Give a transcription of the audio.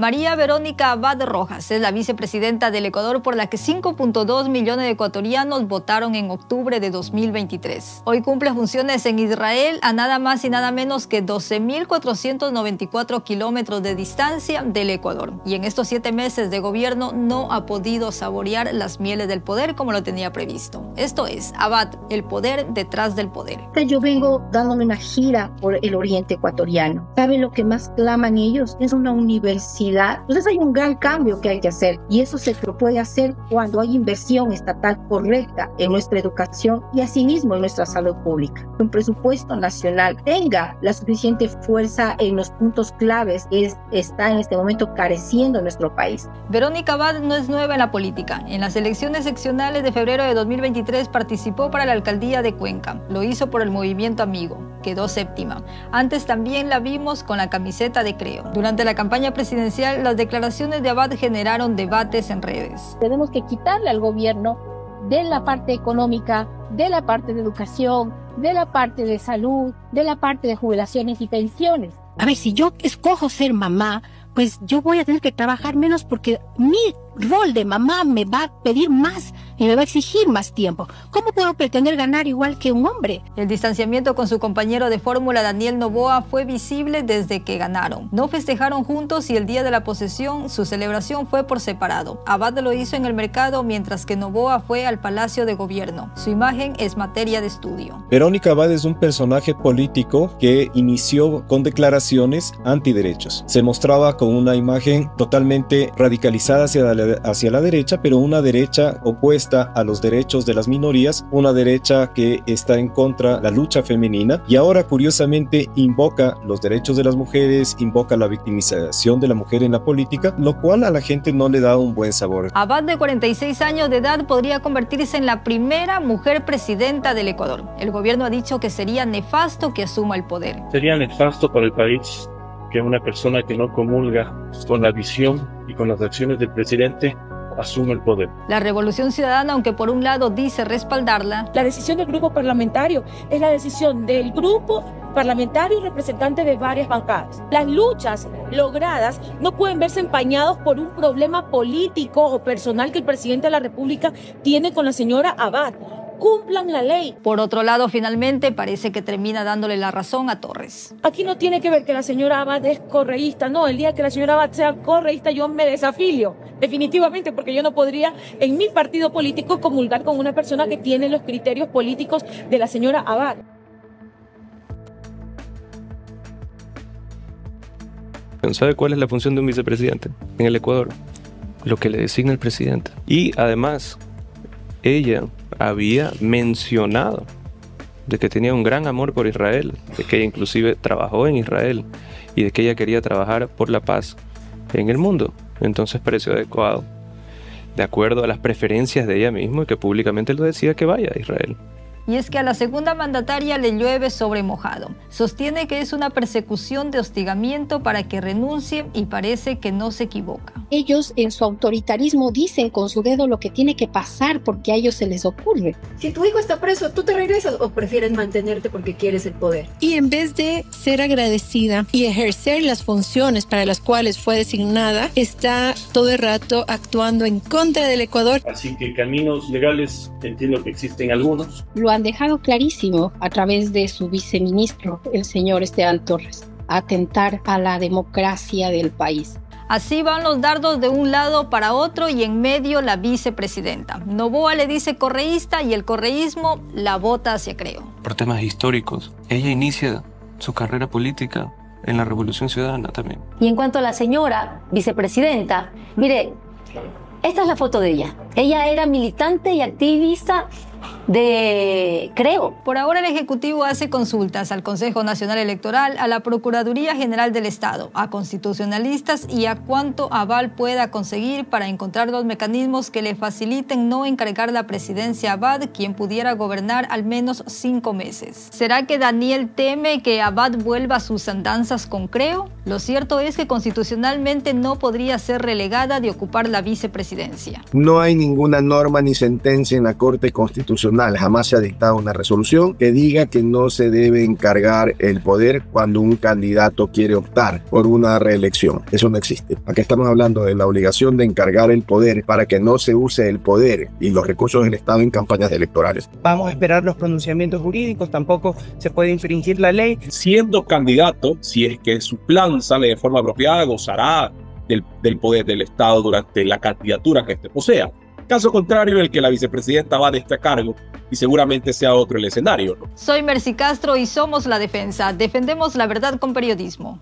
María Verónica Abad Rojas es la vicepresidenta del Ecuador por la que 5.2 millones de ecuatorianos votaron en octubre de 2023. Hoy cumple funciones en Israel a nada más y nada menos que 12.494 kilómetros de distancia del Ecuador. Y en estos siete meses de gobierno no ha podido saborear las mieles del poder como lo tenía previsto. Esto es Abad, el poder detrás del poder. Yo vengo dándome una gira por el oriente ecuatoriano. ¿Saben lo que más claman ellos? Es una universidad. Entonces hay un gran cambio que hay que hacer y eso se puede hacer cuando hay inversión estatal correcta en nuestra educación y asimismo en nuestra salud pública. Un presupuesto nacional tenga la suficiente fuerza en los puntos claves que está en este momento careciendo en nuestro país. Verónica Abad no es nueva en la política. En las elecciones seccionales de febrero de 2023 participó para la alcaldía de Cuenca. Lo hizo por el movimiento Amigo. Quedó séptima. Antes también la vimos con la camiseta de Creo. Durante la campaña presidencial, las declaraciones de Abad generaron debates en redes. Tenemos que quitarle al gobierno de la parte económica, de la parte de educación, de la parte de salud, de la parte de jubilaciones y pensiones. A ver, si yo escojo ser mamá, pues yo voy a tener que trabajar menos porque mi rol de mamá me va a pedir más y me va a exigir más tiempo. ¿Cómo puedo pretender ganar igual que un hombre? El distanciamiento con su compañero de fórmula Daniel Novoa fue visible desde que ganaron. No festejaron juntos y el día de la posesión su celebración fue por separado. Abad lo hizo en el mercado mientras que Novoa fue al Palacio de Gobierno. Su imagen es materia de estudio. Verónica Abad es un personaje político que inició con declaraciones antiderechos. Se mostraba con una imagen totalmente radicalizada hacia la, hacia la derecha, pero una derecha opuesta a los derechos de las minorías, una derecha que está en contra de la lucha femenina y ahora curiosamente invoca los derechos de las mujeres, invoca la victimización de la mujer en la política, lo cual a la gente no le da un buen sabor. Abad de 46 años de edad podría convertirse en la primera mujer presidenta del Ecuador. El gobierno ha dicho que sería nefasto que asuma el poder. Sería nefasto para el país que una persona que no comulga con la visión y con las acciones del presidente asume el poder. La Revolución Ciudadana, aunque por un lado dice respaldarla, la decisión del grupo parlamentario es la decisión del grupo parlamentario y representante de varias bancadas. Las luchas logradas no pueden verse empañados por un problema político o personal que el presidente de la República tiene con la señora Abad cumplan la ley. Por otro lado, finalmente parece que termina dándole la razón a Torres. Aquí no tiene que ver que la señora Abad es correísta, no, el día que la señora Abad sea correísta yo me desafilio, definitivamente, porque yo no podría en mi partido político comulgar con una persona que tiene los criterios políticos de la señora Abad. ¿Sabe cuál es la función de un vicepresidente en el Ecuador? Lo que le designa el presidente. Y además, ella había mencionado de que tenía un gran amor por Israel, de que ella inclusive trabajó en Israel y de que ella quería trabajar por la paz en el mundo. Entonces pareció adecuado, de acuerdo a las preferencias de ella misma, que públicamente lo decía que vaya a Israel y es que a la segunda mandataria le llueve sobre mojado. Sostiene que es una persecución de hostigamiento para que renuncie y parece que no se equivoca. Ellos en su autoritarismo dicen con su dedo lo que tiene que pasar porque a ellos se les ocurre. Si tu hijo está preso, ¿tú te regresas o prefieres mantenerte porque quieres el poder? Y en vez de ser agradecida y ejercer las funciones para las cuales fue designada, está todo el rato actuando en contra del Ecuador. Así que caminos legales entiendo que existen algunos han dejado clarísimo a través de su viceministro, el señor Esteban Torres, atentar a la democracia del país. Así van los dardos de un lado para otro y en medio la vicepresidenta. Novoa le dice correísta y el correísmo la vota hacia Creo. Por temas históricos, ella inicia su carrera política en la Revolución Ciudadana también. Y en cuanto a la señora vicepresidenta, mire, esta es la foto de ella. Ella era militante y activista de Creo. Por ahora el Ejecutivo hace consultas al Consejo Nacional Electoral, a la Procuraduría General del Estado, a constitucionalistas y a cuánto aval pueda conseguir para encontrar los mecanismos que le faciliten no encargar la presidencia a Abad, quien pudiera gobernar al menos cinco meses. ¿Será que Daniel teme que Abad vuelva a sus andanzas con Creo? Lo cierto es que constitucionalmente no podría ser relegada de ocupar la vicepresidencia. No hay ninguna norma ni sentencia en la Corte Constitucional, jamás se ha dictado una resolución que diga que no se debe encargar el poder cuando un candidato quiere optar por una reelección. Eso no existe. Aquí estamos hablando de la obligación de encargar el poder para que no se use el poder y los recursos del Estado en campañas electorales. Vamos a esperar los pronunciamientos jurídicos, tampoco se puede infringir la ley. Siendo candidato, si es que su plan sale de forma apropiada, gozará del, del poder del Estado durante la candidatura que éste posea. Caso contrario, el que la vicepresidenta va de este cargo y seguramente sea otro el escenario. Soy Mercy Castro y somos La Defensa. Defendemos la verdad con periodismo.